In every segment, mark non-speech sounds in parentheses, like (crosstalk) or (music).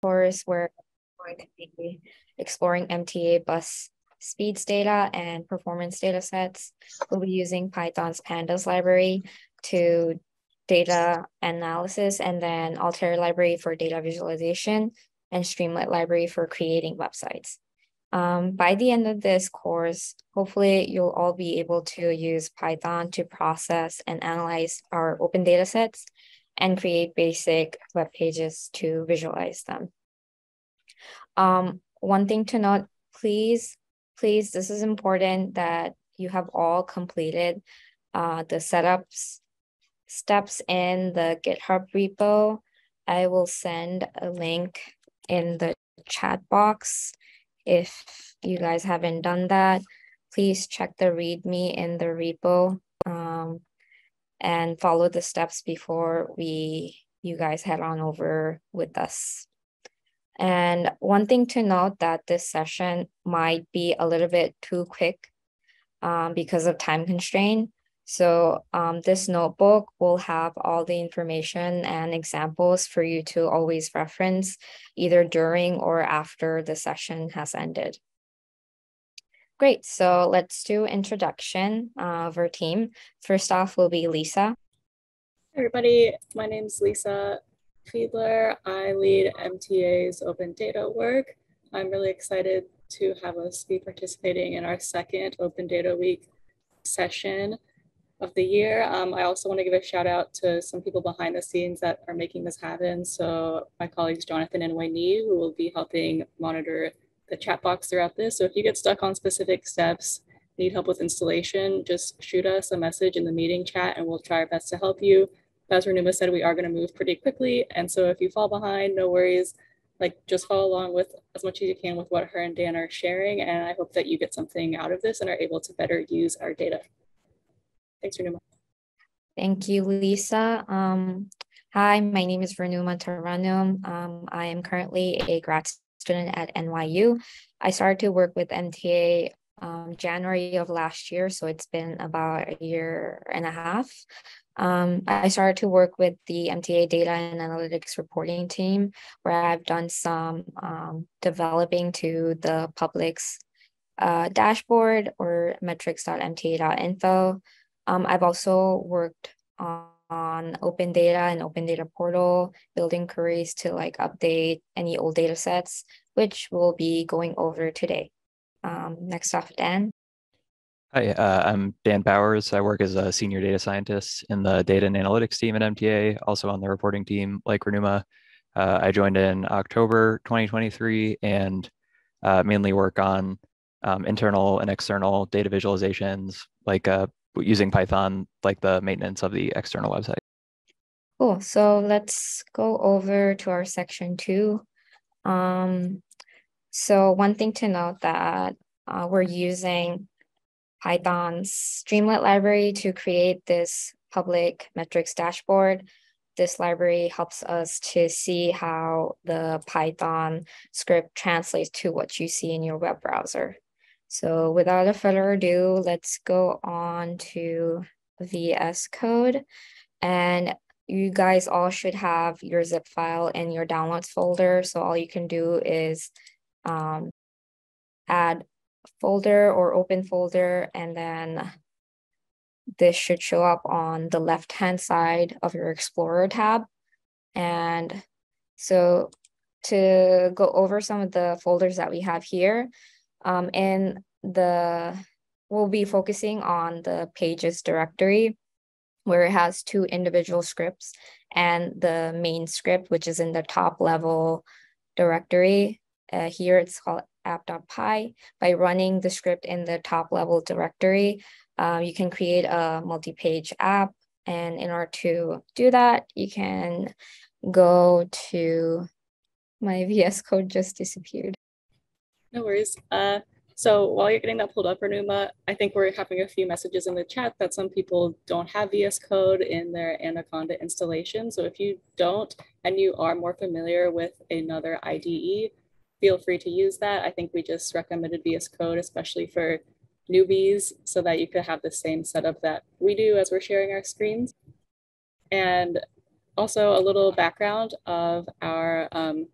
course, we're going to be exploring MTA bus speeds data and performance data sets. We'll be using Python's pandas library to data analysis and then Altair library for data visualization and Streamlit library for creating websites. Um, by the end of this course, hopefully you'll all be able to use Python to process and analyze our open data sets and create basic web pages to visualize them. Um, one thing to note, please, please, this is important that you have all completed uh, the setups steps in the GitHub repo. I will send a link in the chat box if you guys haven't done that, please check the README in the repo um, and follow the steps before we you guys head on over with us. And one thing to note that this session might be a little bit too quick um, because of time constraint. So um, this notebook will have all the information and examples for you to always reference either during or after the session has ended. Great, so let's do introduction of our team. First off will be Lisa. Hey everybody, my name is Lisa Fiedler. I lead MTA's open data work. I'm really excited to have us be participating in our second Open Data Week session of the year. Um, I also want to give a shout out to some people behind the scenes that are making this happen. So my colleagues Jonathan and Wayne, who will be helping monitor the chat box throughout this. So if you get stuck on specific steps, need help with installation, just shoot us a message in the meeting chat and we'll try our best to help you. As Rahnuma said, we are going to move pretty quickly. And so if you fall behind, no worries. Like just follow along with as much as you can with what her and Dan are sharing. And I hope that you get something out of this and are able to better use our data. Thanks, Rahnuma. Thank you, Lisa. Um, hi, my name is Rahnuma Tarannum. Um, I am currently a grad student at NYU. I started to work with MTA um, January of last year, so it's been about a year and a half. Um, I started to work with the MTA data and analytics reporting team, where I've done some um, developing to the public's uh, dashboard or metrics.mta.info. Um, I've also worked on, on open data and open data portal, building queries to like update any old data sets, which we'll be going over today. Um, next off, Dan. Hi, uh, I'm Dan Powers. I work as a senior data scientist in the data and analytics team at MTA, also on the reporting team like Rahnuma. Uh, I joined in October 2023 and uh, mainly work on um, internal and external data visualizations like uh, using Python, like the maintenance of the external website. Cool. So let's go over to our section two. Um, so one thing to note that uh, we're using Python's Streamlit library to create this public metrics dashboard. This library helps us to see how the Python script translates to what you see in your web browser. So without a further ado, let's go on to VS Code. And you guys all should have your zip file in your downloads folder. So all you can do is um, add folder or open folder, and then this should show up on the left-hand side of your Explorer tab. And so to go over some of the folders that we have here, um, and the we'll be focusing on the pages directory where it has two individual scripts and the main script, which is in the top level directory. Uh, here it's called app.py. By running the script in the top level directory, um, you can create a multi-page app. And in order to do that, you can go to my VS Code just disappeared. No worries. Uh, so while you're getting that pulled up, Rahnuma, I think we're having a few messages in the chat that some people don't have VS Code in their Anaconda installation. So if you don't, and you are more familiar with another IDE, feel free to use that. I think we just recommended VS Code, especially for newbies, so that you could have the same setup that we do as we're sharing our screens. And also a little background of our um,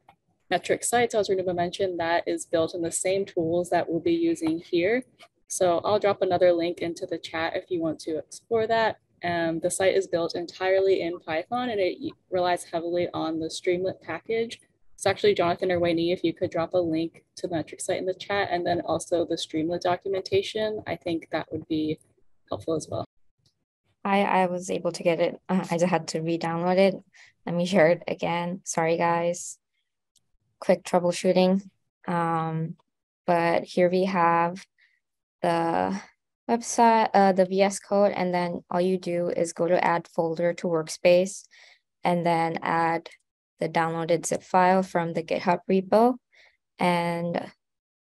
metric sites, as Rahnuma mentioned, that is built in the same tools that we'll be using here. So I'll drop another link into the chat if you want to explore that. Um, the site is built entirely in Python and it relies heavily on the Streamlit package. It's actually Jonathan or Wayne, if you could drop a link to the metric site in the chat and then also the Streamlit documentation, I think that would be helpful as well. I, I was able to get it. Uh, I just had to re-download it. Let me share it again. Sorry, guys. Quick troubleshooting. Um, but here we have the website, uh, the VS Code, and then all you do is go to add folder to workspace and then add the downloaded zip file from the GitHub repo. And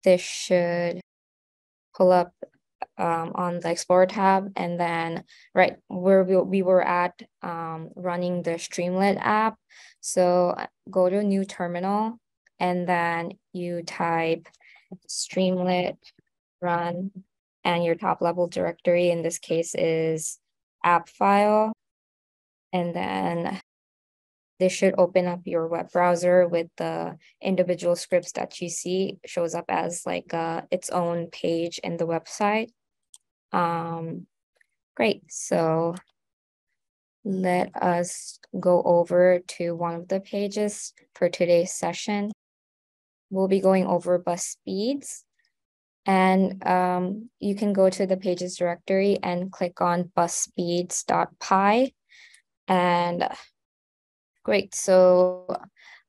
this should pull up um, on the Explorer tab. And then right where we, we were at um, running the Streamlit app. So go to new terminal and then you type Streamlit run and your top level directory in this case is app file. And then this should open up your web browser with the individual scripts that you see shows up as like uh, its own page in the website. Um, great, so let us go over to one of the pages for today's session. We'll be going over bus speeds. And um, you can go to the pages directory and click on bus busspeeds.py. And great. So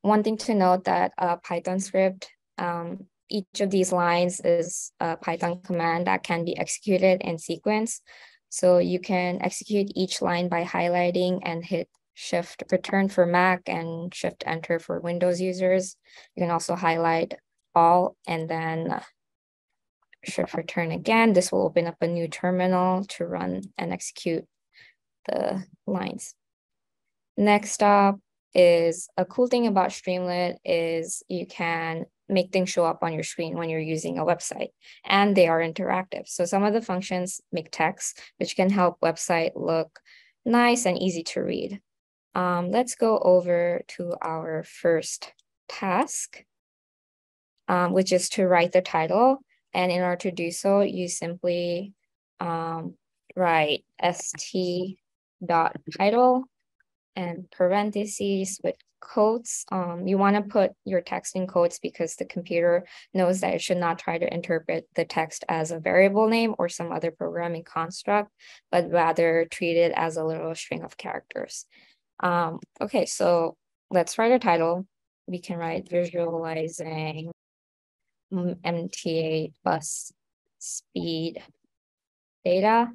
one thing to note that a Python script, um, each of these lines is a Python command that can be executed in sequence. So you can execute each line by highlighting and hit shift return for Mac and shift enter for Windows users. You can also highlight all and then shift return again. This will open up a new terminal to run and execute the lines. Next up is a cool thing about Streamlit is you can make things show up on your screen when you're using a website and they are interactive. So some of the functions make text, which can help website look nice and easy to read. Um, let's go over to our first task, um, which is to write the title. And in order to do so, you simply um, write st dot title and parentheses with quotes. Um, you want to put your text in quotes because the computer knows that it should not try to interpret the text as a variable name or some other programming construct, but rather treat it as a little string of characters. Um, okay, so let's write a title. We can write visualizing MTA bus speed data.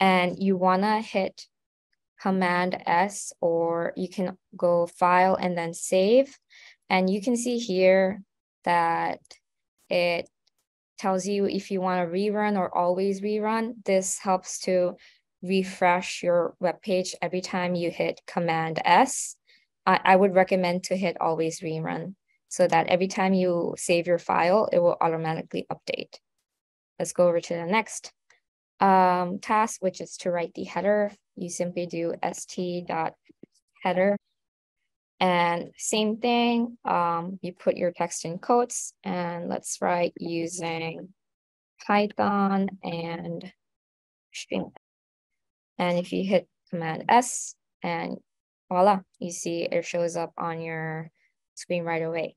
And you wanna hit Command S or you can go file and then save. And you can see here that it tells you if you want to rerun or always rerun. This helps to refresh your web page every time you hit Command S. I, I would recommend to hit always rerun so that every time you save your file, it will automatically update. Let's go over to the next um, task, which is to write the header. You simply do st.header. And same thing, um, you put your text in quotes and let's write using Python and string. And if you hit Command S and voila, you see it shows up on your screen right away.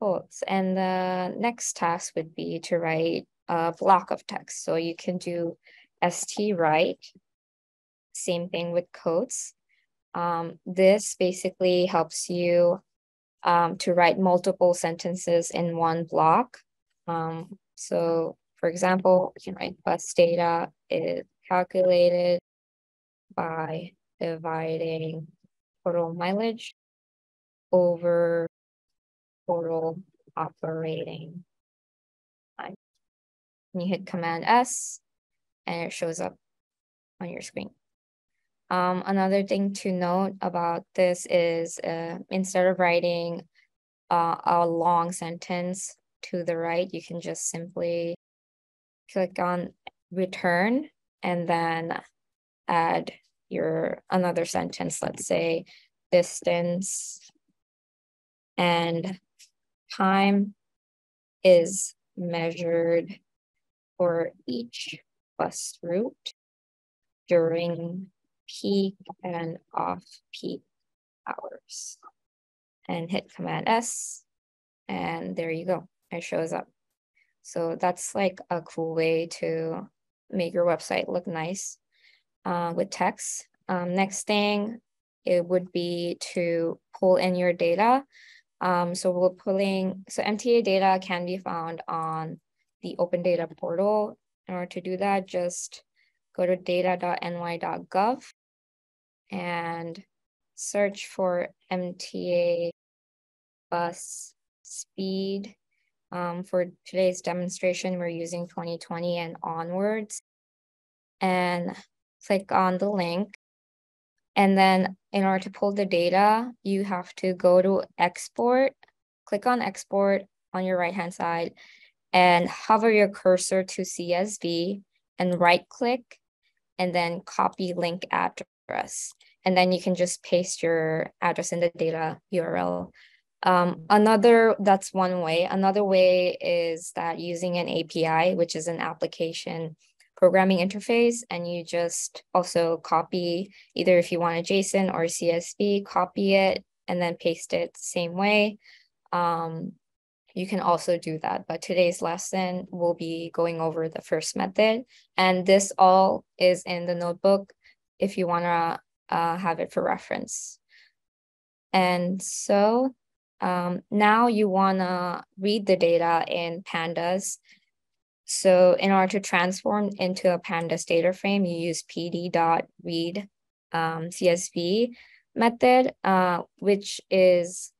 Cool. And the next task would be to write a block of text. So you can do st write, same thing with quotes. Um, this basically helps you um, to write multiple sentences in one block. Um, so for example, you can write bus data is calculated by dividing total mileage over total operating time. And you hit Command S and it shows up on your screen. Um, another thing to note about this is uh, instead of writing uh, a long sentence to the right, you can just simply click on return and then add your another sentence, let's say distance and time is measured for each bus route during peak and off peak hours. And hit Command S, and there you go, it shows up. So that's like a cool way to make your website look nice uh, with text. Um, next thing, it would be to pull in your data. Um, so we're pulling, so MTA data can be found on the Open Data portal. In order to do that, just go to data.ny.gov and search for MTA bus speed. Um, for today's demonstration, we're using 2020 and onwards. And click on the link. And then in order to pull the data, you have to go to export, click on export on your right hand side and hover your cursor to CSV and right click and then copy link address. And then you can just paste your address in the data URL. Um, another, that's one way. Another way is that using an API, which is an application programming interface and you just also copy either if you want a JSON or CSV, copy it and then paste it the same way. Um, you can also do that. But today's lesson will be going over the first method. And this all is in the notebook if you want to uh, have it for reference. And so um, now you want to read the data in pandas so in order to transform into a pandas data frame, you use pd.read um, CSV method, uh, which is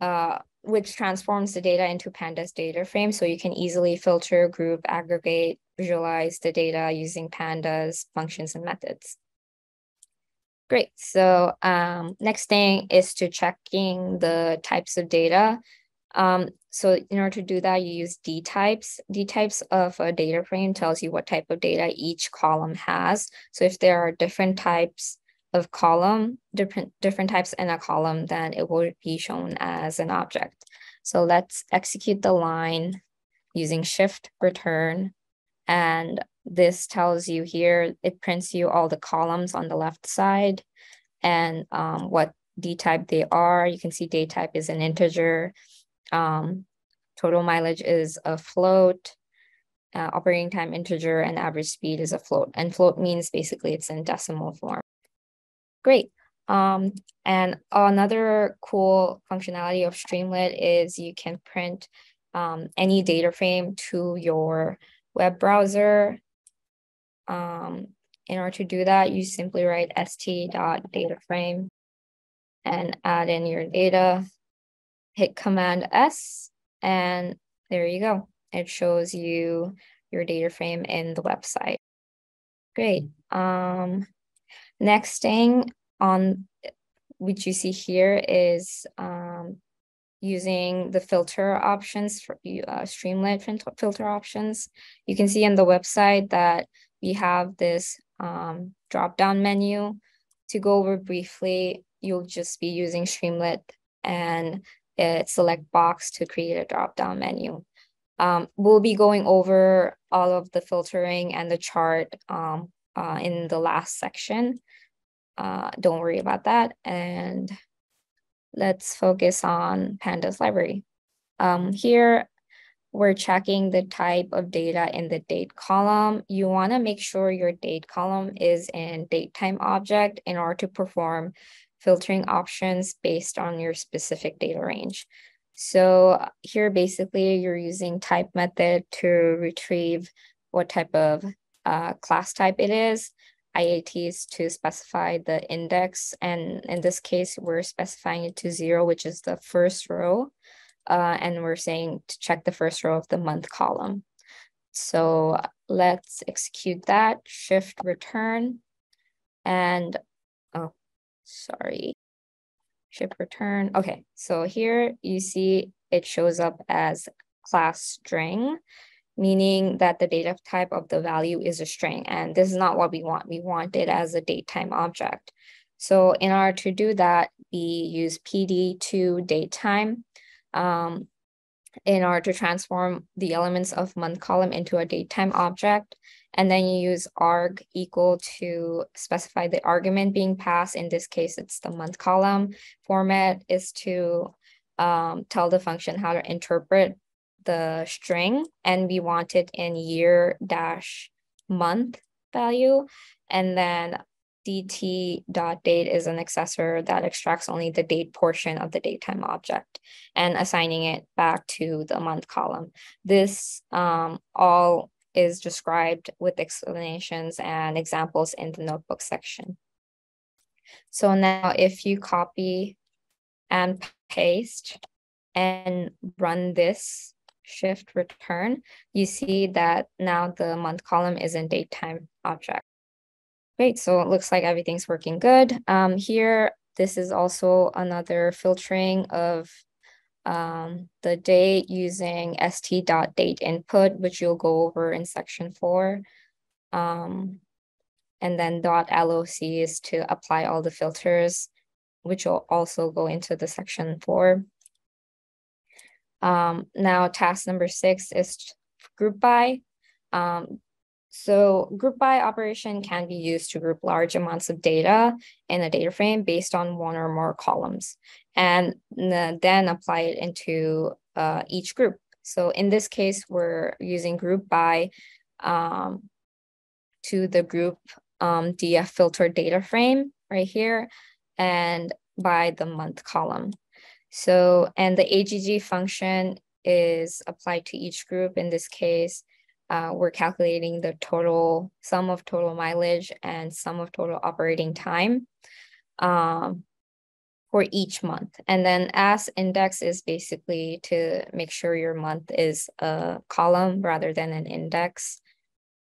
uh, which transforms the data into pandas data frame. So you can easily filter, group, aggregate, visualize the data using pandas functions and methods. Great. So um, next thing is to checking the types of data. Um, so in order to do that, you use D types. D types of a data frame tells you what type of data each column has. So if there are different types of column, different, different types in a column, then it will be shown as an object. So let's execute the line using shift return. And this tells you here, it prints you all the columns on the left side and um, what D type they are. You can see date type is an integer. Um, total mileage is a float, uh, operating time integer, and average speed is a float. And float means basically it's in decimal form. Great. Um, and another cool functionality of Streamlit is you can print um, any data frame to your web browser. Um, in order to do that, you simply write st.dataframe and add in your data hit Command S, and there you go. It shows you your data frame in the website. Great. Um, next thing on which you see here is um, using the filter options for uh, Streamlit filter options. You can see on the website that we have this um, drop down menu. To go over briefly, you'll just be using Streamlit and uh, select box to create a drop down menu. Um, we'll be going over all of the filtering and the chart um, uh, in the last section. Uh, don't worry about that. And let's focus on pandas library. Um, here, we're checking the type of data in the date column. You wanna make sure your date column is in date time object in order to perform filtering options based on your specific data range. So here, basically, you're using type method to retrieve what type of uh, class type it is. IATs to specify the index. And in this case, we're specifying it to zero, which is the first row. Uh, and we're saying to check the first row of the month column. So let's execute that, shift return. And oh, sorry, shift return. Okay, so here you see it shows up as class string, meaning that the data type of the value is a string. And this is not what we want. We want it as a date time object. So in order to do that, we use PD to datetime um, in order to transform the elements of month column into a datetime object. And then you use arg equal to specify the argument being passed. In this case, it's the month column. Format is to um, tell the function how to interpret the string. And we want it in year dash month value. And then dt dot date is an accessor that extracts only the date portion of the datetime object and assigning it back to the month column. This um, all is described with explanations and examples in the notebook section. So now if you copy and paste and run this shift return, you see that now the month column is in datetime object. Great, so it looks like everything's working good. Um, here, this is also another filtering of um, the date using st.date input, which you'll go over in section four. Um, and then .loc is to apply all the filters, which will also go into the section four. Um, now task number six is group by. Um, so group by operation can be used to group large amounts of data in a data frame based on one or more columns and then apply it into uh, each group. So in this case, we're using group by um, to the group um, DF filter data frame right here and by the month column. So, and the AGG function is applied to each group in this case uh, we're calculating the total sum of total mileage and sum of total operating time um, for each month. And then as index is basically to make sure your month is a column rather than an index.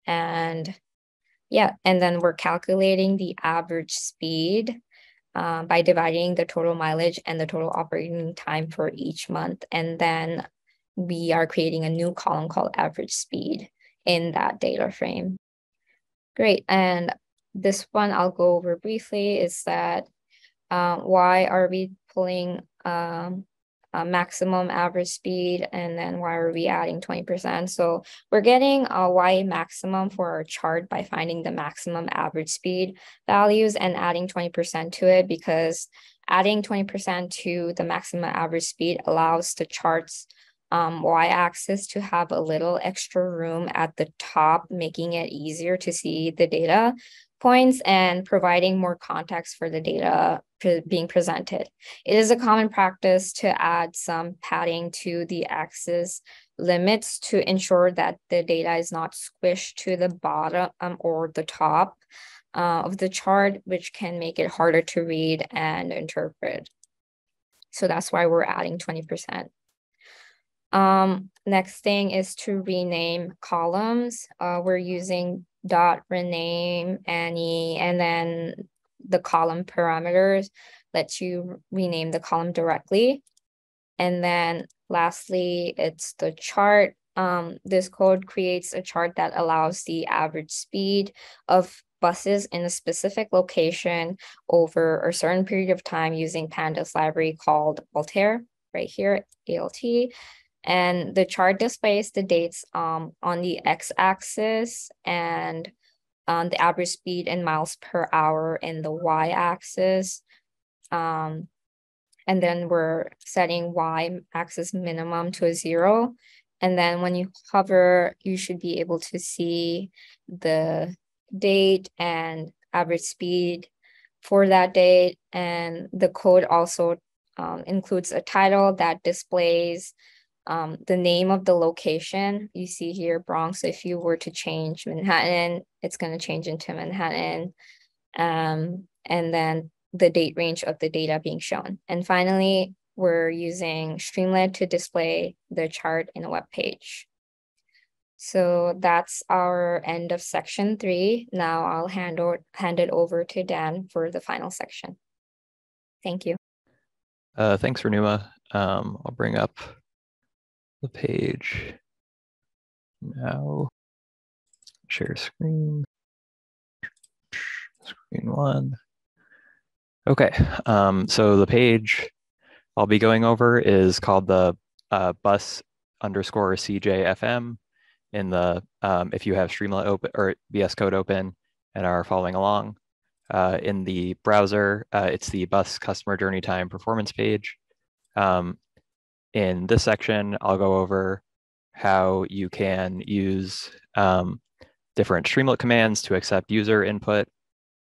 And yeah, and then we're calculating the average speed uh, by dividing the total mileage and the total operating time for each month. And then we are creating a new column called average speed in that data frame. Great, and this one I'll go over briefly is that um, why are we pulling um, a maximum average speed and then why are we adding 20%? So we're getting a y maximum for our chart by finding the maximum average speed values and adding 20% to it because adding 20% to the maximum average speed allows the charts um, y-axis to have a little extra room at the top, making it easier to see the data points and providing more context for the data pre being presented. It is a common practice to add some padding to the axis limits to ensure that the data is not squished to the bottom um, or the top uh, of the chart, which can make it harder to read and interpret. So that's why we're adding 20%. Um, next thing is to rename columns. Uh, we're using dot rename any, and then the column parameters lets you rename the column directly. And then lastly, it's the chart. Um, this code creates a chart that allows the average speed of buses in a specific location over a certain period of time using pandas library called Altair right here, ALT. And the chart displays the dates um, on the x-axis and um, the average speed in miles per hour in the y-axis. Um, and then we're setting y-axis minimum to a zero. And then when you hover, you should be able to see the date and average speed for that date. And the code also um, includes a title that displays um, the name of the location you see here, Bronx. If you were to change Manhattan, it's going to change into Manhattan. Um, and then the date range of the data being shown. And finally, we're using Streamlit to display the chart in a web page. So that's our end of section three. Now I'll hand, hand it over to Dan for the final section. Thank you. Uh, thanks, Rahnuma. Um, I'll bring up the page now. Share screen. Screen one. Okay, um, so the page I'll be going over is called the uh, bus underscore CJFM in the, um, if you have Streamlit open or VS Code open and are following along. Uh, in the browser, uh, it's the bus customer journey time performance page. Um, in this section, I'll go over how you can use um, different Streamlit commands to accept user input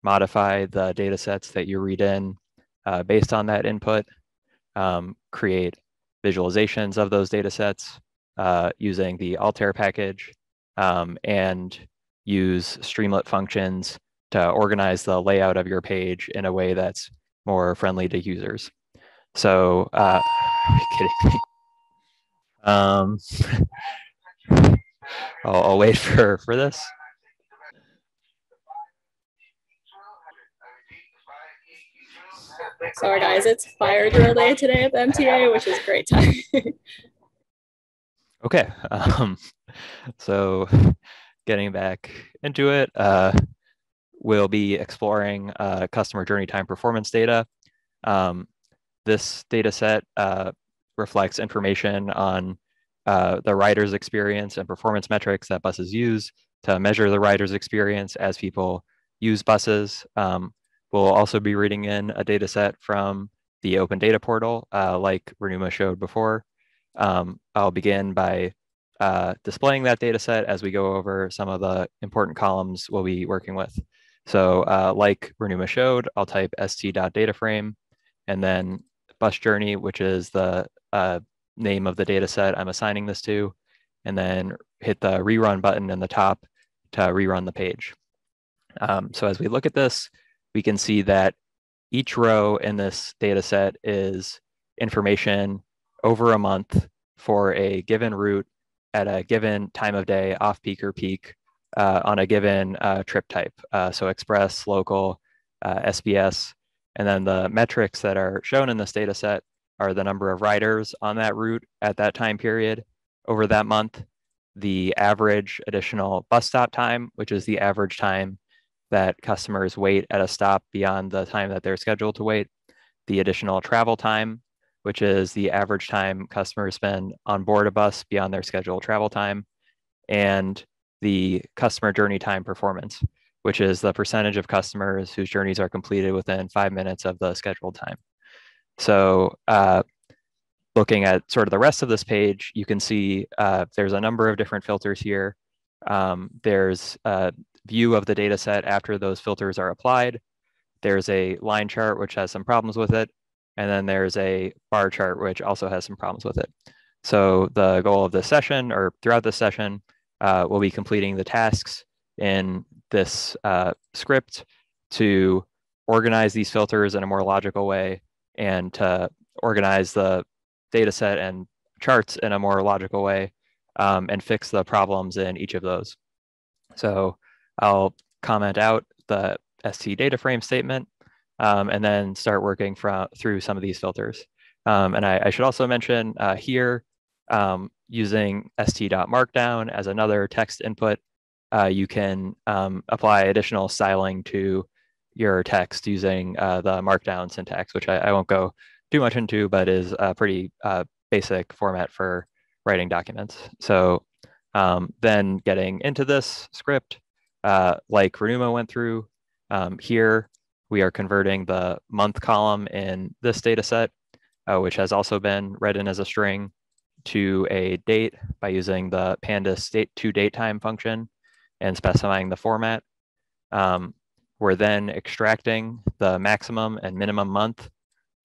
modify the data sets that you read in uh, based on that input, um, create visualizations of those data sets uh, using the Altair package, um, and use Streamlit functions to organize the layout of your page in a way that's more friendly to users. So, uh, (laughs) kidding me? Um, (laughs) I'll, I'll wait for, for this. Sorry, guys, it's fire drill day today at the MTA, which is great time. (laughs) okay, um, so getting back into it, uh, we'll be exploring uh, customer journey time performance data. Um, this data set uh, reflects information on uh, the rider's experience and performance metrics that buses use to measure the rider's experience as people use buses. Um, We'll also be reading in a data set from the open data portal, uh, like Rahnuma showed before. Um, I'll begin by uh, displaying that data set as we go over some of the important columns we'll be working with. So uh, like Rahnuma showed, I'll type st.dataframe and then bus journey, which is the uh, name of the data set I'm assigning this to, and then hit the rerun button in the top to rerun the page. Um, so as we look at this, we can see that each row in this data set is information over a month for a given route at a given time of day, off peak or peak, uh, on a given uh, trip type. Uh, so express, local, uh, SBS. And then the metrics that are shown in this data set are the number of riders on that route at that time period over that month, the average additional bus stop time, which is the average time that customers wait at a stop beyond the time that they're scheduled to wait, the additional travel time, which is the average time customers spend on board a bus beyond their scheduled travel time, and the customer journey time performance, which is the percentage of customers whose journeys are completed within five minutes of the scheduled time. So uh, looking at sort of the rest of this page, you can see uh, there's a number of different filters here. Um, there's a view of the data set after those filters are applied. There's a line chart which has some problems with it. And then there's a bar chart which also has some problems with it. So the goal of this session or throughout this session, uh, we'll be completing the tasks in this uh, script to organize these filters in a more logical way and to organize the data set and charts in a more logical way um, and fix the problems in each of those. So I'll comment out the ST data frame statement um, and then start working from, through some of these filters. Um, and I, I, should also mention uh, here, um, using st.markdown as another text input, uh, you can um, apply additional styling to your text using uh, the markdown syntax, which I, I, won't go too much into, but is a pretty uh, basic format for writing documents. So um, then getting into this script, uh, like Rahnuma went through. Um, here, we are converting the month column in this data set, uh, which has also been read in as a string, to a date by using the pandas date to date time function and specifying the format. Um, we're then extracting the maximum and minimum month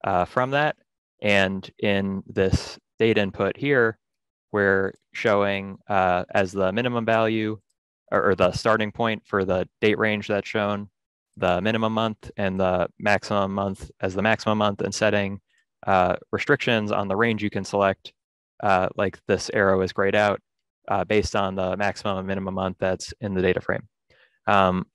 uh, from that. And in this date input here, we're showing uh, as the minimum value or, or the starting point for the date range that's shown, the minimum month and the maximum month as the maximum month and setting uh, restrictions on the range you can select, uh, like this arrow is grayed out uh, based on the maximum and minimum month that's in the data frame. Um,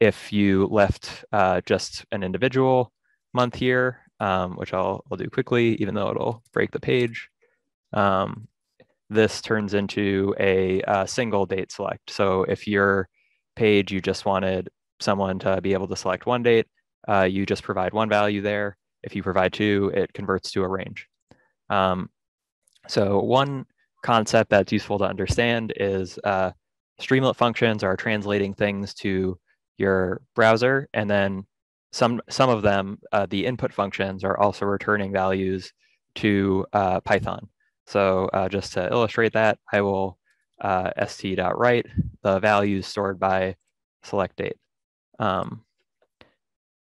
if you left uh, just an individual month here, um, which I'll, I'll do quickly, even though it'll break the page, um, this turns into a, a, single date select. So if your page, you just wanted someone to be able to select one date, uh, you just provide one value there. If you provide two, it converts to a range. Um, so one concept that's useful to understand is uh, Streamlit functions are translating things to your browser, and then some some of them, uh, the input functions, are also returning values to uh, Python. So uh, just to illustrate that, I will uh, st.write the values stored by select date. Um,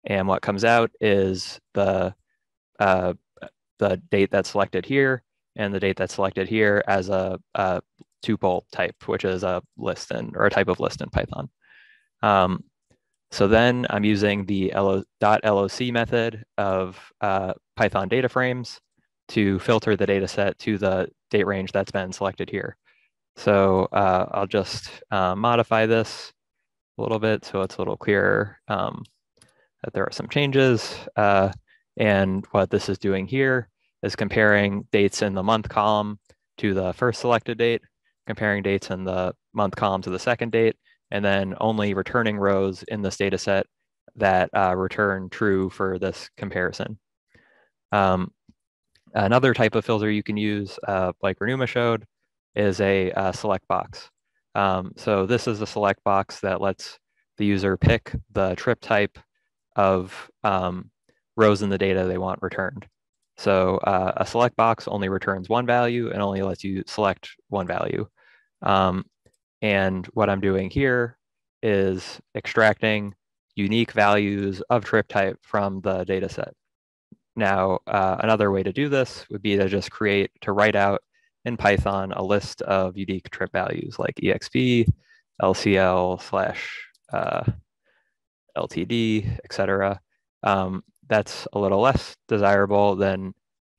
and what comes out is the uh, the date that's selected here and the date that's selected here as a, a tuple type, which is a list in, or a type of list in Python. Um, so then I'm using the .loc method of uh, Python data frames to filter the data set to the date range that's been selected here. So uh, I'll just uh, modify this a little bit so it's a little clearer um, that there are some changes. Uh, and what this is doing here is comparing dates in the month column to the first selected date, comparing dates in the month column to the second date, and then only returning rows in this data set that uh, return true for this comparison. Um, another type of filter you can use, uh, like Rahnuma showed, is a uh, select box. Um, so this is a select box that lets the user pick the trip type of um, rows in the data they want returned. So uh, a select box only returns one value and only lets you select one value. Um, and what I'm doing here is extracting unique values of trip type from the data set. Now, uh, another way to do this would be to just create, to write out in Python a list of unique trip values like exp, LCL slash uh, LTD, etc. Um, that's a little less desirable than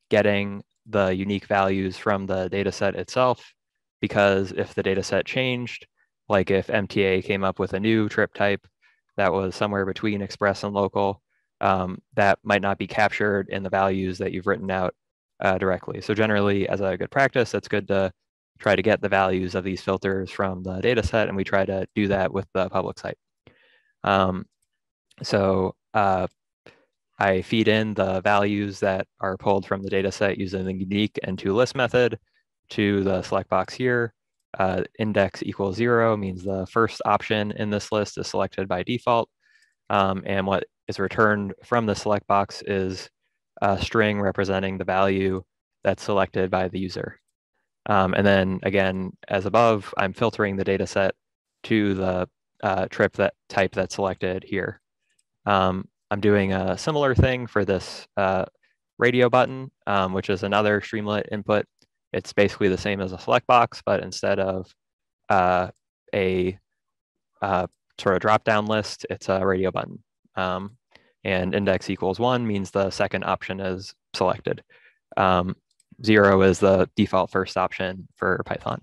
getting the unique values from the data set itself, because if the data set changed, like if MTA came up with a new trip type that was somewhere between express and local, um, that might not be captured in the values that you've written out uh, directly. So generally, as a good practice, it's good to try to get the values of these filters from the data set, and we try to do that with the public site. Um, so uh, I feed in the values that are pulled from the data set using the unique and to list method to the select box here. Uh, index equals zero means the first option in this list is selected by default. Um, and what is returned from the select box is a string representing the value that's selected by the user. Um, and then again, as above, I'm filtering the data set to the uh, trip that type that's selected here. Um, I'm doing a similar thing for this uh, radio button, um, which is another Streamlit input. It's basically the same as a select box, but instead of uh, a uh, sort of drop-down list, it's a radio button. Um, and index equals one means the second option is selected. Um, zero is the default first option for Python.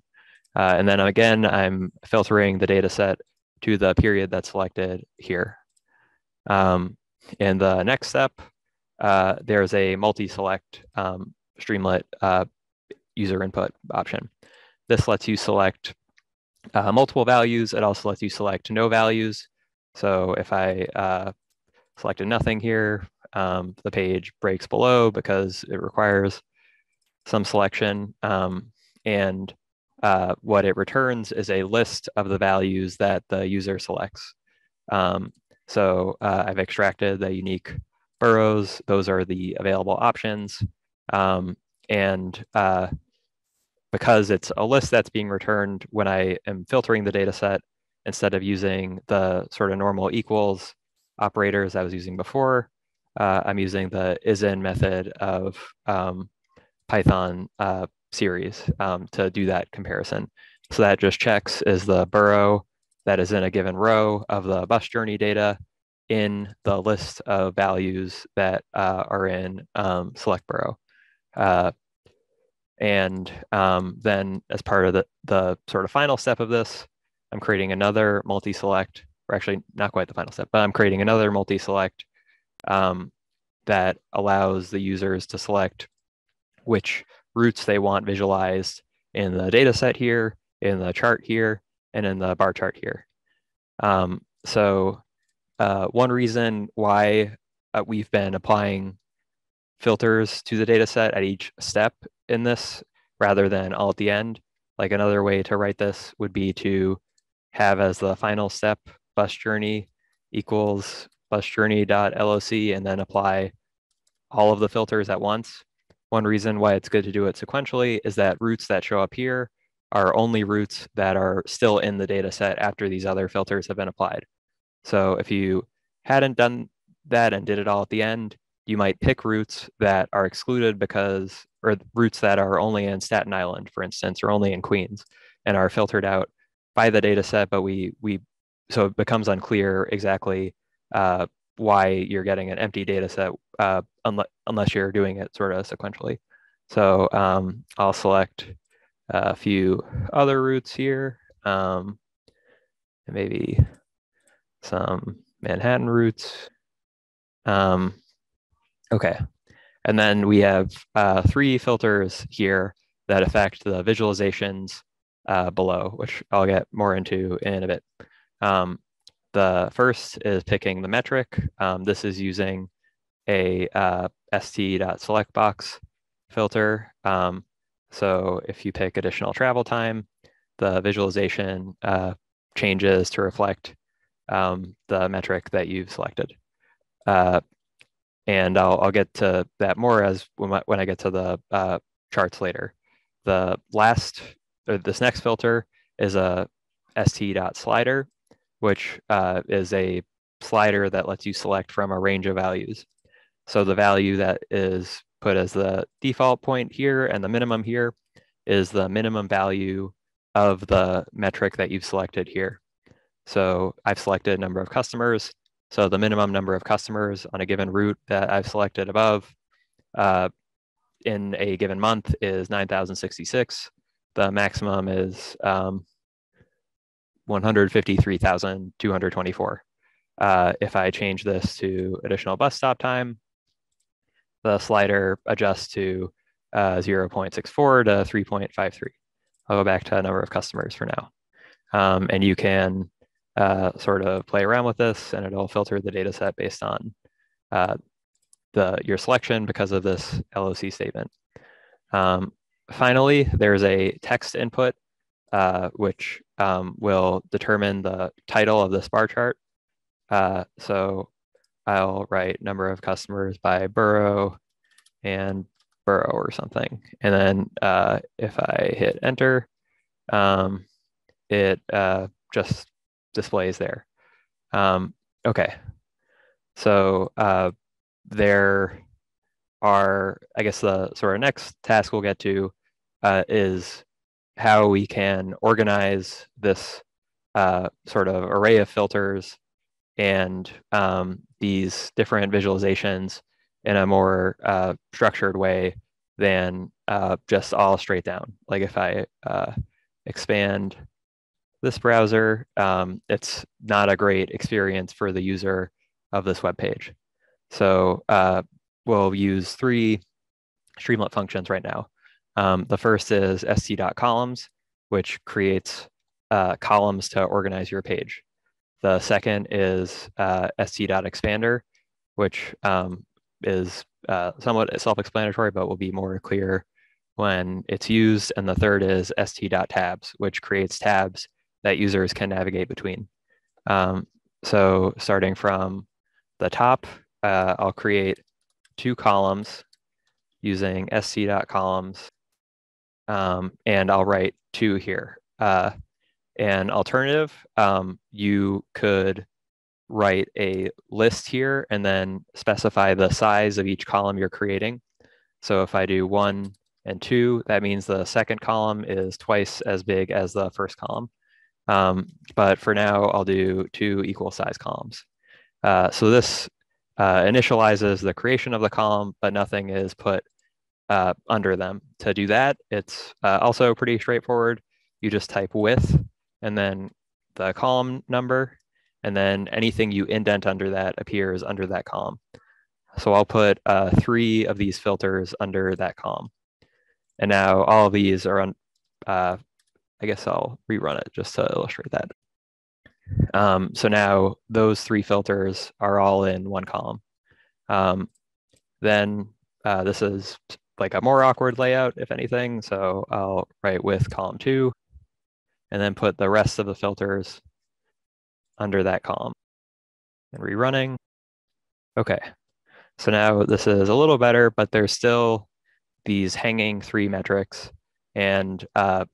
Uh, and then again, I'm filtering the data set to the period that's selected here. Um, in the next step, uh, there's a multi-select um, Streamlit uh, user input option. This lets you select uh, multiple values. It also lets you select no values. So if I uh, selected nothing here, um, the page breaks below because it requires some selection. Um, and uh, what it returns is a list of the values that the user selects. Um, so uh, I've extracted the unique boroughs. Those are the available options. Um, and uh, because it's a list that's being returned when I am filtering the data set, instead of using the sort of normal equals operators I was using before, uh, I'm using the isin method of um, Python uh, series um, to do that comparison. So that just checks is the borough that is in a given row of the bus journey data in the list of values that uh, are in um, select borough. Uh, and um, then as part of the, the sort of final step of this, I'm creating another multi-select, or actually not quite the final step, but I'm creating another multi-select um, that allows the users to select which routes they want visualized in the data set here, in the chart here, and in the bar chart here. Um, so uh, one reason why uh, we've been applying filters to the data set at each step in this rather than all at the end. Like another way to write this would be to have as the final step bus journey equals bus journey.loc and then apply all of the filters at once. One reason why it's good to do it sequentially is that routes that show up here are only routes that are still in the data set after these other filters have been applied. So if you hadn't done that and did it all at the end, you might pick routes that are excluded because, or routes that are only in Staten Island, for instance, or only in Queens and are filtered out by the data set, but we, we so it becomes unclear exactly uh, why you're getting an empty data set uh, unless, unless you're doing it sort of sequentially. So um, I'll select a few other routes here, um, and maybe some Manhattan routes. Um, okay, and then we have uh, three filters here that affect the visualizations uh, below, which I'll get more into in a bit. Um, the first is picking the metric. Um, this is using a uh, st.select box filter. Um, so if you pick additional travel time, the visualization uh, changes to reflect um, the metric that you've selected. Uh, and I'll, I'll get to that more as when, I, when I get to the uh, charts later. The last, or this next filter is a st.slider, which uh, is a slider that lets you select from a range of values. So the value that is put as the default point here and the minimum here is the minimum value of the metric that you've selected here. So I've selected number of customers. So the minimum number of customers on a given route that I've selected above uh, in a given month is 9,066. The maximum is um, 153,224. Uh, if I change this to additional bus stop time, the slider adjusts to uh, 0.64 to 3.53. I'll go back to a number of customers for now. Um, and you can uh, sort of play around with this and it'll filter the data set based on uh, the your selection because of this LOC statement. Um, finally, there's a text input uh, which um, will determine the title of this bar chart. Uh, so I'll write number of customers by borough and borough or something. And then uh, if I hit enter, um, it uh, just displays there. Um, okay, so uh, there are, I guess the sort of next task we'll get to uh, is how we can organize this uh, sort of array of filters and um, these different visualizations in a more uh, structured way than uh, just all straight down. Like if I uh, expand this browser, um, it's not a great experience for the user of this web page. So uh, we'll use three Streamlit functions right now. Um, the first is st.columns, which creates uh, columns to organize your page. The second is uh, st.expander, which um, is uh, somewhat self-explanatory, but will be more clear when it's used. And the third is st.tabs, which creates tabs that users can navigate between. Um, so starting from the top, uh, I'll create two columns using st.columns um, and I'll write two here. Uh, an alternative, um, you could write a list here and then specify the size of each column you're creating. So if I do one and two, that means the second column is twice as big as the first column. Um, but for now, I'll do two equal size columns. Uh, so this uh, initializes the creation of the column, but nothing is put uh, under them. To do that, it's uh, also pretty straightforward. You just type width and then the column number, and then anything you indent under that appears under that column. So I'll put uh, three of these filters under that column. And now all of these are on, uh, I guess I'll rerun it just to illustrate that. Um, so now those three filters are all in one column. Um, then uh, this is like a more awkward layout, if anything. So I'll write with column two and then put the rest of the filters under that column and rerunning. Okay, so now this is a little better, but there's still these hanging three metrics. And uh,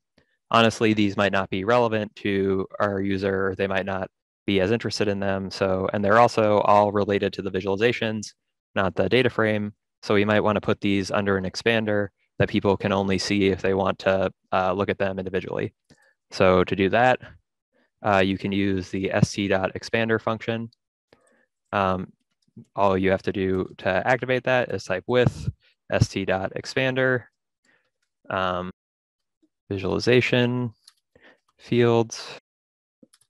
honestly, these might not be relevant to our user. They might not be as interested in them. So, and they're also all related to the visualizations, not the data frame. So we might want to put these under an expander that people can only see if they want to uh, look at them individually. So to do that, uh, you can use the st.expander function. Um, all you have to do to activate that is type with st.expander, um, visualization, fields,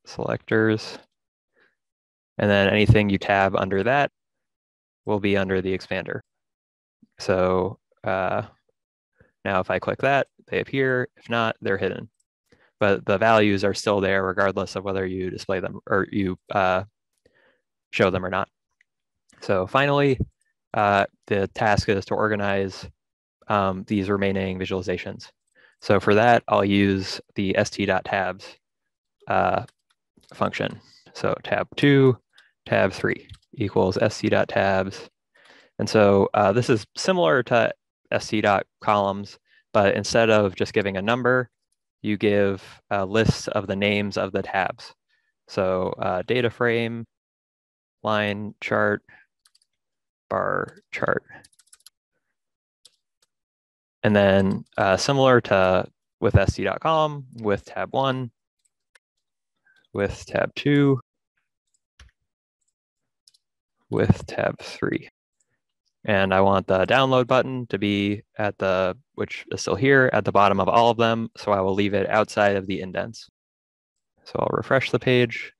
selectors, and then anything you tab under that will be under the expander. So uh, now if I click that, they appear. If not, they're hidden. But the values are still there regardless of whether you display them or you uh, show them or not. So finally, uh, the task is to organize um, these remaining visualizations. So for that, I'll use the st.tabs uh, function. So tab two, tab three equals st.tabs and so uh, this is similar to st.columns, but instead of just giving a number, you give a list of the names of the tabs. So uh, data frame, line chart, bar chart. And then uh, similar to with st.column, with tab one, with tab two, with tab three. And I want the download button to be at the, which is still here, at the bottom of all of them. So I will leave it outside of the indents. So I'll refresh the page.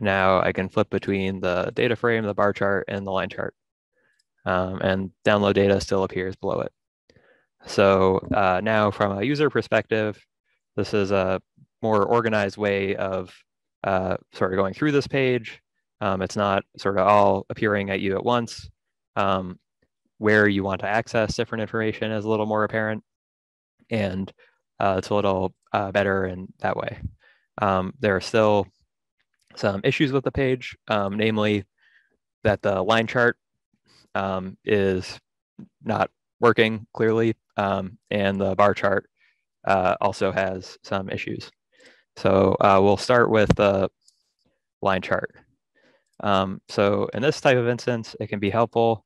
Now I can flip between the data frame, the bar chart, and the line chart. Um, and download data still appears below it. So uh, now from a user perspective, this is a more organized way of uh, sort of going through this page. Um, it's not sort of all appearing at you at once um, where you want to access different information is a little more apparent and uh, it's a little uh, better in that way. Um, there are still some issues with the page, um, namely that the line chart um, is not working clearly um, and the bar chart uh, also has some issues. So uh, we'll start with the line chart. Um, so in this type of instance, it can be helpful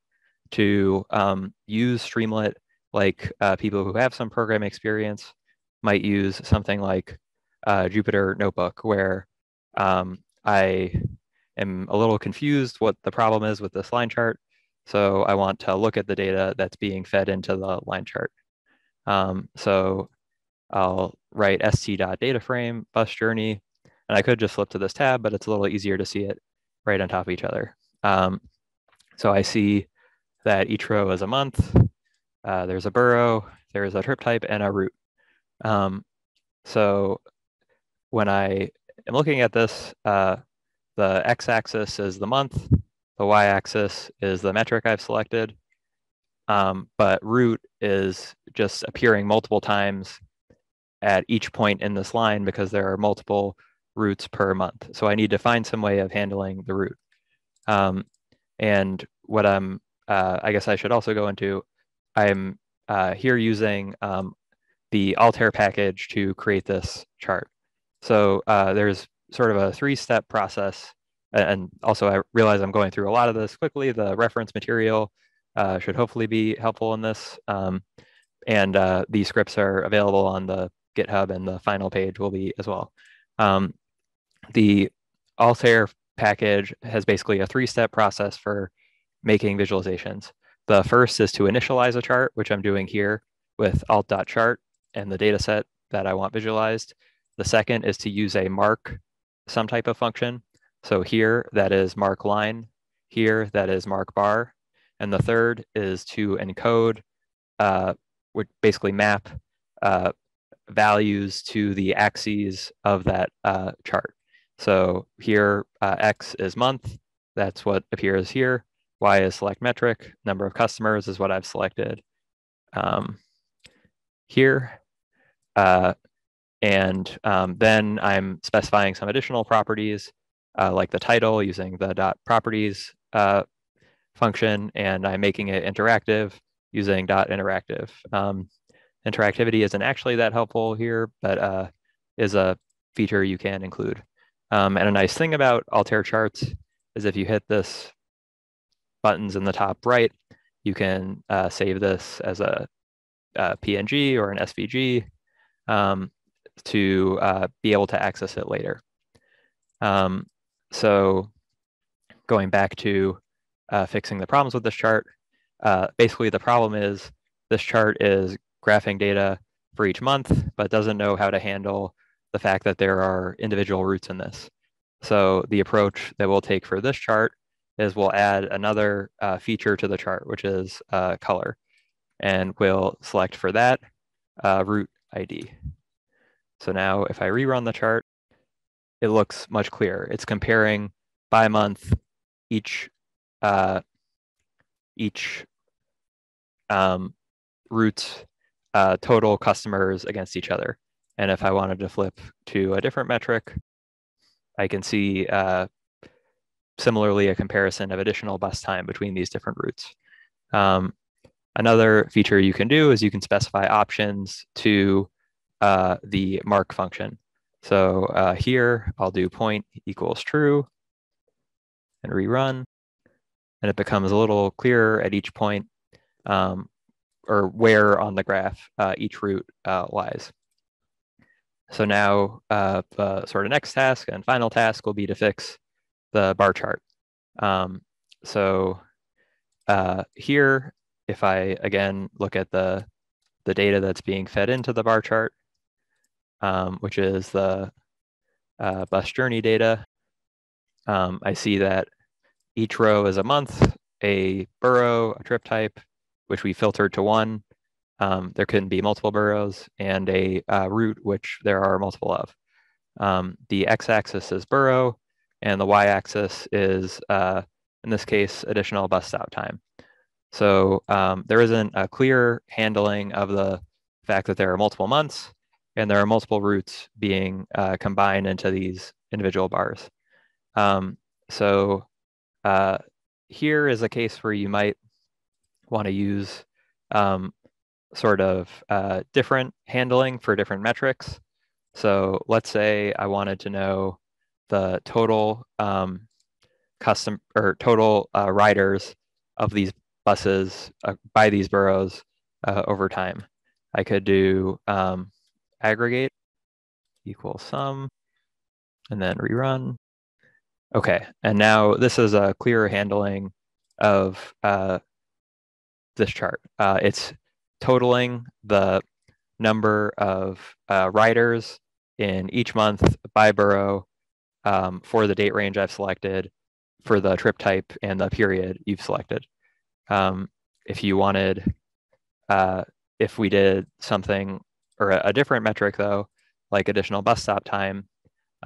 to um, use Streamlit like uh, people who have some programming experience might use something like uh, Jupyter Notebook, where um, I am a little confused what the problem is with this line chart. So I want to look at the data that's being fed into the line chart. Um, so I'll write st.dataframe bus journey, and I could just flip to this tab, but it's a little easier to see it right on top of each other. Um, so I see that each row is a month. Uh, there's a borough, there's a trip type, and a route. Um, so when I am looking at this, uh, the x-axis is the month, the y-axis is the metric I've selected, um, but route is just appearing multiple times at each point in this line because there are multiple routes per month. So I need to find some way of handling the route. Um, and what I'm, uh, I guess I should also go into, I'm uh, here using um, the Altair package to create this chart. So uh, there's sort of a three-step process. And also I realize I'm going through a lot of this quickly. The reference material uh, should hopefully be helpful in this. Um, and uh, these scripts are available on the GitHub and the final page will be as well. Um, the Altair package has basically a three-step process for making visualizations. The first is to initialize a chart, which I'm doing here with alt.chart and the data set that I want visualized. The second is to use a mark some type of function. So here, that is mark line. Here, that is mark bar. And the third is to encode, uh, would basically map uh, values to the axes of that uh, chart. So here, uh, X is month. That's what appears here. Y is select metric, number of customers is what I've selected um, here. Uh, and um, then I'm specifying some additional properties uh, like the title using the dot properties uh, function, and I'm making it interactive using dot interactive. Um, interactivity isn't actually that helpful here, but uh, is a feature you can include. Um, and a nice thing about Altair charts is if you hit this buttons in the top right, you can uh, save this as a, a, PNG or an SVG um, to uh, be able to access it later. Um, so going back to uh, fixing the problems with this chart, uh, basically the problem is this chart is graphing data for each month, but doesn't know how to handle the fact that there are individual routes in this. So the approach that we'll take for this chart is we'll add another uh, feature to the chart, which is uh, color. And we'll select for that uh, route ID. So now if I rerun the chart, it looks much clearer. It's comparing by month each uh, each um, route uh, total customers against each other. And if I wanted to flip to a different metric, I can see uh, similarly a comparison of additional bus time between these different routes. Um, another feature you can do is you can specify options to uh, the mark function. So uh, here I'll do point equals true and rerun. And it becomes a little clearer at each point um, or where on the graph uh, each route uh, lies. So now uh, the sort of next task and final task will be to fix the bar chart. Um, so uh, here, if I again look at the, the data that's being fed into the bar chart, um, which is the uh, bus journey data, um, I see that each row is a month, a borough, a trip type, which we filtered to one, um, there can be multiple boroughs and a uh, route, which there are multiple of. Um, the x-axis is borough, and the y-axis is, uh, in this case, additional bus stop time. So um, there isn't a clear handling of the fact that there are multiple months and there are multiple routes being uh, combined into these individual bars. Um, so uh, here is a case where you might want to use um, sort of uh, different handling for different metrics. So let's say I wanted to know the total um, custom or total uh, riders of these buses uh, by these boroughs uh, over time. I could do um, aggregate equal sum and then rerun. Okay, and now this is a clearer handling of uh, this chart. Uh, it's totaling the number of uh, riders in each month by borough um, for the date range I've selected for the trip type and the period you've selected. Um, if you wanted, uh, if we did something or a, different metric though, like additional bus stop time,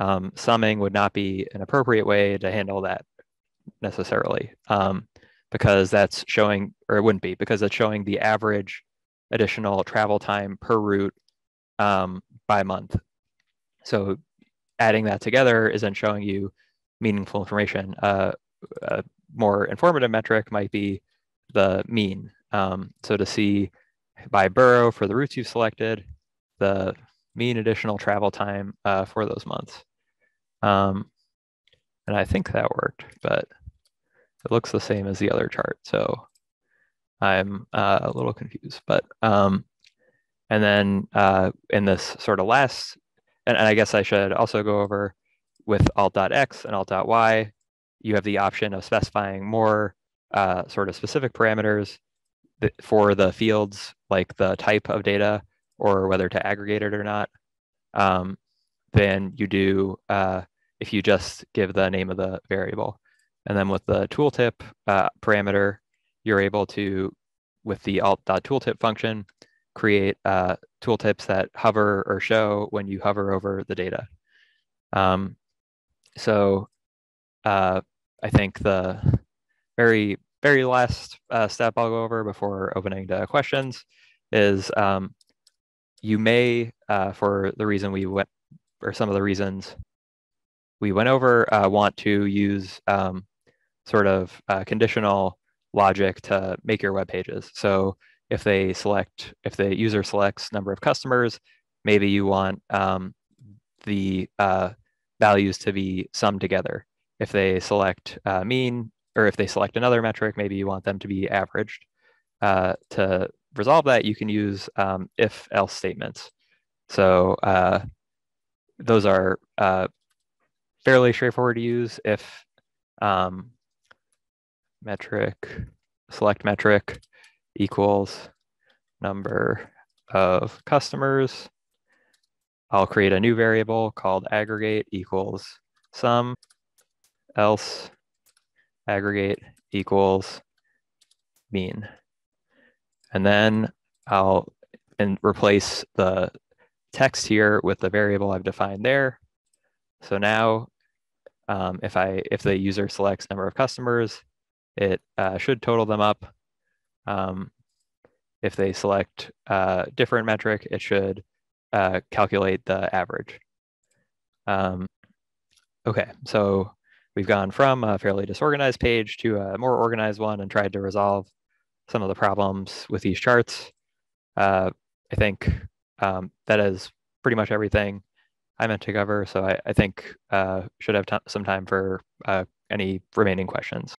um, summing would not be an appropriate way to handle that necessarily um, because that's showing, or it wouldn't be because it's showing the average additional travel time per route um, by month. So adding that together isn't showing you meaningful information. Uh, a more informative metric might be the mean. Um, so to see by borough for the routes you've selected, the mean additional travel time uh, for those months. Um, and I think that worked, but it looks the same as the other chart. So I'm uh, a little confused, but um, and then uh, in this sort of last, and, and I guess I should also go over with alt.x and alt.y, you have the option of specifying more uh, sort of specific parameters for the fields, like the type of data or whether to aggregate it or not, um, than you do uh, if you just give the name of the variable. And then with the tooltip uh, parameter, you're able to, with the alt.tooltip function, create uh, tooltips that hover or show when you hover over the data. Um, so uh, I think the very very last uh, step I'll go over before opening to questions is um, you may, uh, for the reason we went, or some of the reasons we went over, uh, want to use um, sort of uh, conditional logic to make your web pages. So if they select, if the user selects number of customers, maybe you want um, the uh, values to be summed together. If they select uh, mean, or if they select another metric, maybe you want them to be averaged. Uh, to resolve that, you can use um, if else statements. So uh, those are uh, fairly straightforward to use if um, metric, select metric equals number of customers. I'll create a new variable called aggregate equals sum, else aggregate equals mean. And then I'll and replace the text here with the variable I've defined there. So now um, if I if the user selects number of customers, it uh, should total them up. Um, if they select a uh, different metric, it should uh, calculate the average. Um, okay, so we've gone from a fairly disorganized page to a more organized one and tried to resolve some of the problems with these charts. Uh, I think um, that is pretty much everything I meant to cover. So I, I think uh, should have some time for uh, any remaining questions.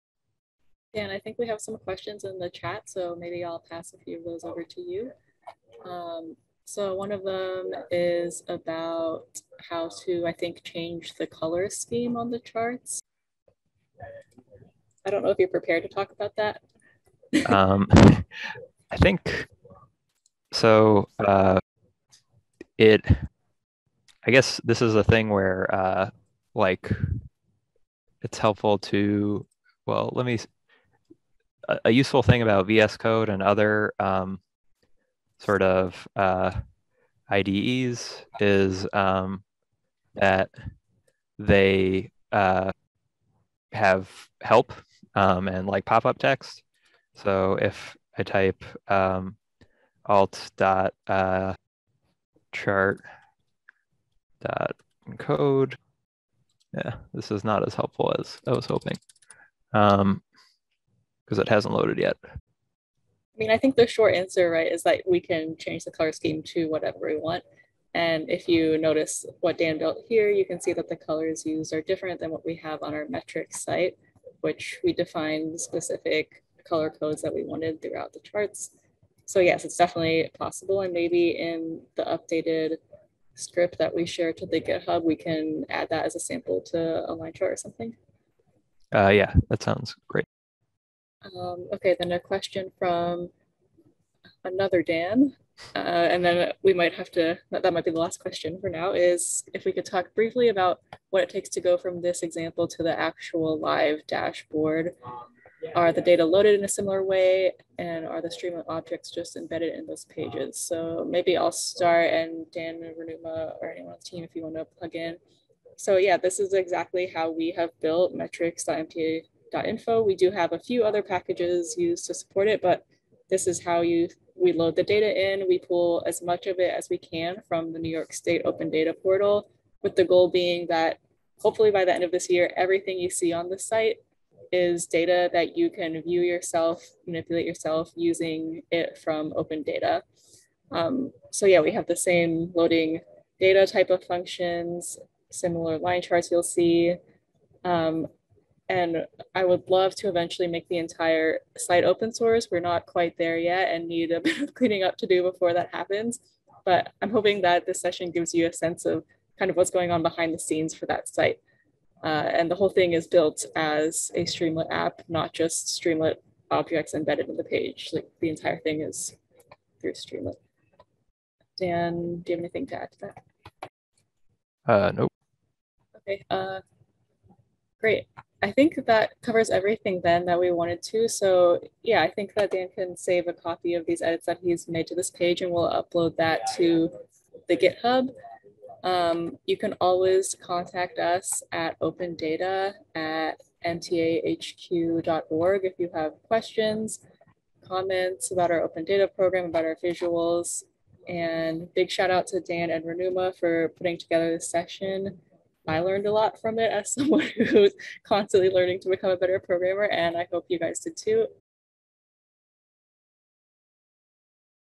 And I think we have some questions in the chat, so maybe I'll pass a few of those over to you. Um, so one of them is about how to, I think, change the color scheme on the charts. I don't know if you're prepared to talk about that. (laughs) um, I think so. Uh, it, I guess this is a thing where, uh, like, it's helpful to. Well, let me a, useful thing about VS Code and other um, sort of uh, IDEs is um, that they uh, have help um, and like pop-up text. So if I type um, alt dot uh, chart dot code, yeah, this is not as helpful as I was hoping. Um, because it hasn't loaded yet. I mean, I think the short answer, right, is that we can change the color scheme to whatever we want. And if you notice what Dan built here, you can see that the colors used are different than what we have on our metrics site, which we defined specific color codes that we wanted throughout the charts. So yes, it's definitely possible. And maybe in the updated script that we share to the GitHub, we can add that as a sample to a line chart or something. Uh, yeah, that sounds great. Um, okay, then a question from another Dan. Uh, and then we might have to, that, that might be the last question for now, is if we could talk briefly about what it takes to go from this example to the actual live dashboard. Are the data loaded in a similar way? And are the Streamlit objects just embedded in those pages? So maybe I'll start and Dan Rahnuma or anyone on the team if you want to plug in. So yeah, this is exactly how we have built metrics.mta info. We do have a few other packages used to support it, but this is how you we load the data in. We pull as much of it as we can from the New York State Open Data Portal, with the goal being that hopefully by the end of this year, everything you see on the site is data that you can view yourself, manipulate yourself using it from open data. Um, so yeah, we have the same loading data type of functions, similar line charts you'll see. Um, and I would love to eventually make the entire site open source. We're not quite there yet and need a (laughs) bit of cleaning up to do before that happens. But I'm hoping that this session gives you a sense of kind of what's going on behind the scenes for that site. Uh, and the whole thing is built as a Streamlit app, not just Streamlit objects embedded in the page. Like the entire thing is through Streamlit. Dan, do you have anything to add to that? Uh, nope. Okay, uh, great. I think that covers everything then that we wanted to. So yeah, I think that Dan can save a copy of these edits that he's made to this page and we'll upload that to the GitHub. Um, you can always contact us at open data at mtahq.org if you have questions, comments about our open data program, about our visuals. And big shout out to Dan and Rahnuma for putting together this session. I learned a lot from it as (laughs) someone who's constantly learning to become a better programmer, and I hope you guys did too.